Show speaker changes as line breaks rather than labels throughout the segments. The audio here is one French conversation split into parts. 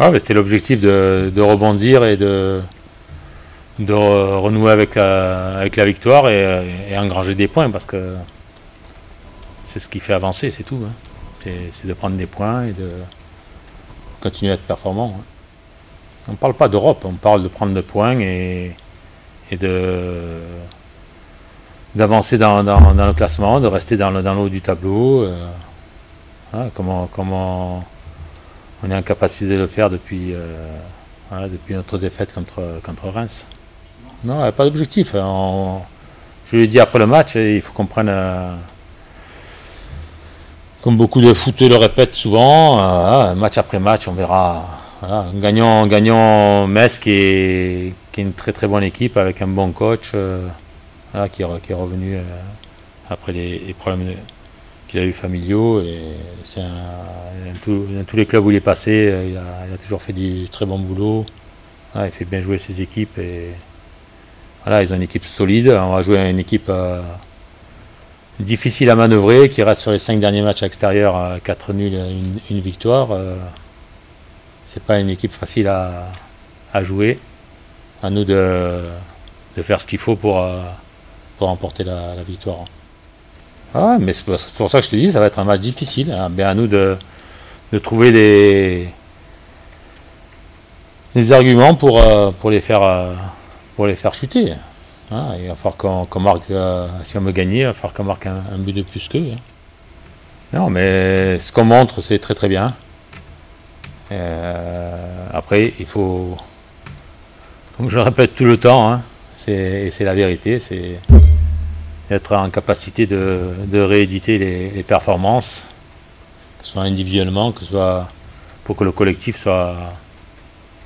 Ah, c'était l'objectif de, rebondir et de, de renouer avec la, avec la victoire et, engranger des points parce que c'est ce qui fait avancer, c'est tout. Hein. C'est de prendre des points et de continuer à être performant. Hein. On ne parle pas d'Europe, on parle de prendre des points et, et de d'avancer dans, le classement, de rester dans le, dans haut du tableau. Euh, comment, comment on est en capacité de le faire depuis, euh, depuis notre défaite contre, contre Reims. Non, il n'y a pas d'objectif. Je lui ai dit après le match, il faut qu'on prenne, euh, comme beaucoup de footeux le répètent souvent, match après match, on verra. Gagnant, gagnant Metz qui est, une très très bonne équipe avec un bon coach qui, est, revenu après les, les problèmes qu'il a eu familiaux. Et c'est dans, tous les clubs où il est passé, euh, il a, toujours fait du très bon boulot. il fait bien jouer ses équipes. Et, voilà, ils ont une équipe solide. On va jouer une équipe euh, difficile à manœuvrer, qui reste sur les cinq derniers matchs à 4 nuls, une, victoire. Euh, c'est pas une équipe facile à, jouer. À nous de, faire ce qu'il faut pour, pour remporter la victoire. Ah, mais c'est pour ça que je te dis, ça va être un match difficile. Hein. Bien à nous de, trouver des, des arguments pour, euh, pour, les faire, euh, pour les faire chuter. il va falloir qu'on marque, euh, si on veut gagner, il va falloir qu'on marque un, but de plus qu'eux. Hein. Non, mais ce qu'on montre, c'est très très bien. après, il faut, comme je le répète tout le temps, hein, c'est la vérité, c'est être en capacité de, rééditer les, performances, que ce soit individuellement, que ce soit pour que le collectif soit,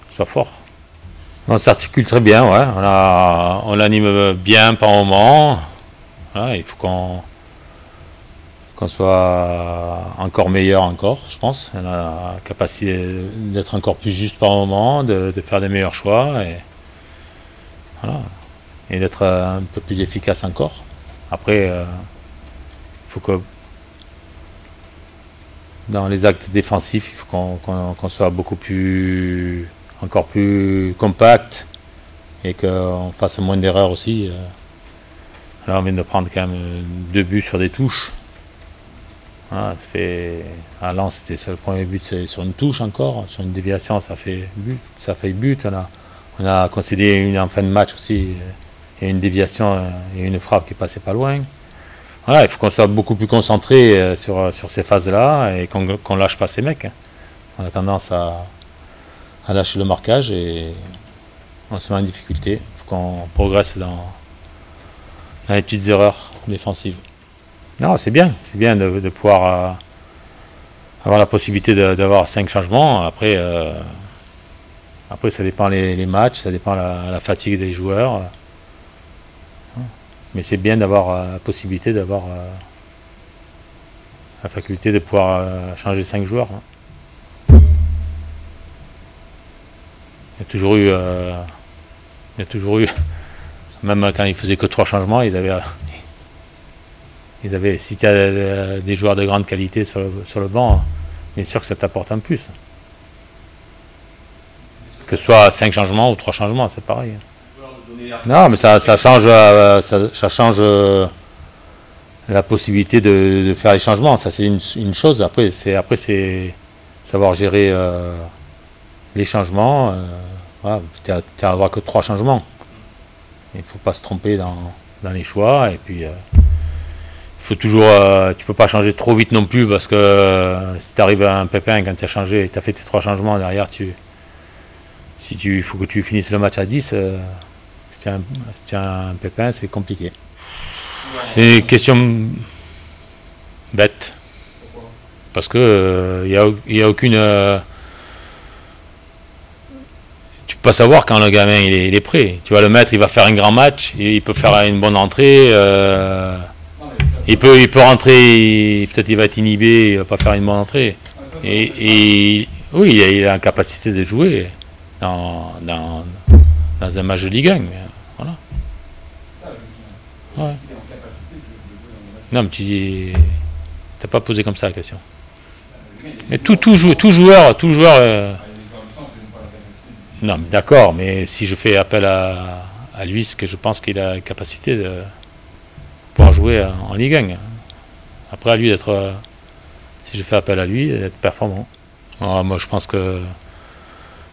fort. On s'articule très bien, ouais. on, l'anime bien par moment. il faut qu'on soit encore meilleur encore, je pense. On a la capacité d'être encore plus juste par moment, de, faire des meilleurs choix et d'être un peu plus efficace encore. Après, il euh, faut que dans les actes défensifs, il faut qu'on soit beaucoup plus, encore plus compact et qu'on fasse moins d'erreurs aussi. Euh. Là, on vient de prendre quand même deux buts sur des touches. fait, à c'était le premier but, sur une touche encore. Sur une déviation, ça fait but. Ça fait but. On a, on a concédé une en fin de match aussi il y a une déviation et une frappe qui passait pas loin. Voilà, il faut qu'on soit beaucoup plus concentré euh, sur, sur ces phases-là et qu'on ne lâche pas ces mecs. Hein. On a tendance à, à, lâcher le marquage et on se met en difficulté. Il faut qu'on progresse dans, les petites erreurs défensives. Non, c'est bien, c'est bien de, pouvoir euh, avoir la possibilité d'avoir cinq changements. Après, euh, après ça dépend les, matchs, ça dépend la, la fatigue des joueurs. Mais c'est bien d'avoir euh, la possibilité d'avoir euh, la faculté de pouvoir euh, changer cinq joueurs. Hein. Il y a toujours eu, il y a toujours eu, même quand ils faisaient que trois changements, ils avaient, ils avaient si tu as des joueurs de grande qualité sur le, sur le banc, bien sûr que ça t'apporte un plus. Que ce soit cinq changements ou trois changements, c'est pareil. Non, mais ça, change, euh, ça, change euh, la possibilité de, faire les changements. Ça, c'est une, chose. Après, c'est après c'est savoir gérer euh, les changements. tu n'as droit que trois changements. Il ne faut pas se tromper dans, les choix. Et puis, il faut toujours. tu peux pas changer trop vite non plus parce que si tu arrives à un pépin quand tu as changé, tu as fait tes trois changements derrière, tu, si tu faut que tu finisses le match à 10 si tu as un, pépin, c'est compliqué. C'est une question bête. Parce que il euh, n'y a, a, aucune. Euh, tu peux pas savoir quand le gamin il est, prêt. Tu vois, le maître il va faire un grand match, il peut faire une bonne entrée. Euh, il, peut, il peut rentrer, peut-être il va être inhibé, il va pas faire une bonne entrée. Et, oui, il a, il a la capacité de jouer dans, dans, dans un match de Ligue 1. Mais voilà. Ouais. Non, mais tu n'as pas posé comme ça la question. Mais tout, tout, tout joueur, tout joueur euh, Non, d'accord, mais si je fais appel à, lui, c'est que je pense qu'il a la capacité de pouvoir jouer en Ligue 1. Après, à lui d'être, euh, si je fais appel à lui, d'être performant. Alors, moi, je pense que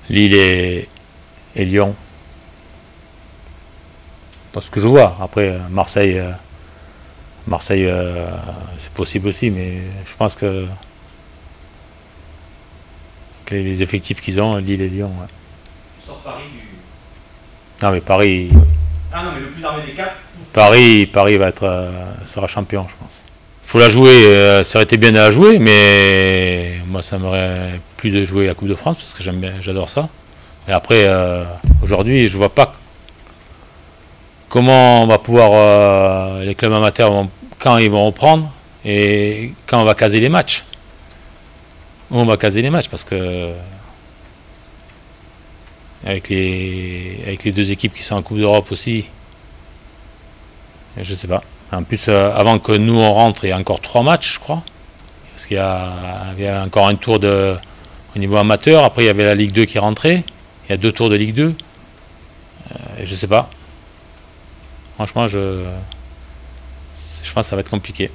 Lille et, et Lyon, parce que je vois. Après, Marseille, euh, Marseille, euh, c'est possible aussi, mais je pense que, les effectifs qu'ils ont, Lille et Lyon. ouais.
Sort Paris du.
Non, mais Paris,
Ah non, mais le plus armé des quatre.
Paris, Paris va être, euh, sera champion, je pense. faut la jouer, euh, ça aurait été bien de la jouer, mais moi ça m'aurait plu de jouer la Coupe de France parce que j'aime j'adore ça. Et après, euh, aujourd'hui, je vois pas comment on va pouvoir, euh, les clubs amateurs, vont- quand ils vont reprendre et quand on va caser les matchs. Où on va caser les matchs parce que avec les, avec les deux équipes qui sont en Coupe d'Europe aussi, je sais pas. En plus, euh, avant que nous on rentre, il y a encore trois matchs, je crois. Parce qu'il y y a encore un tour de, au niveau amateur. Après, il y avait la Ligue 2 qui rentrait. Il y a deux tours de Ligue 2. Euh, je sais pas. Franchement, je, pense que ça va être compliqué.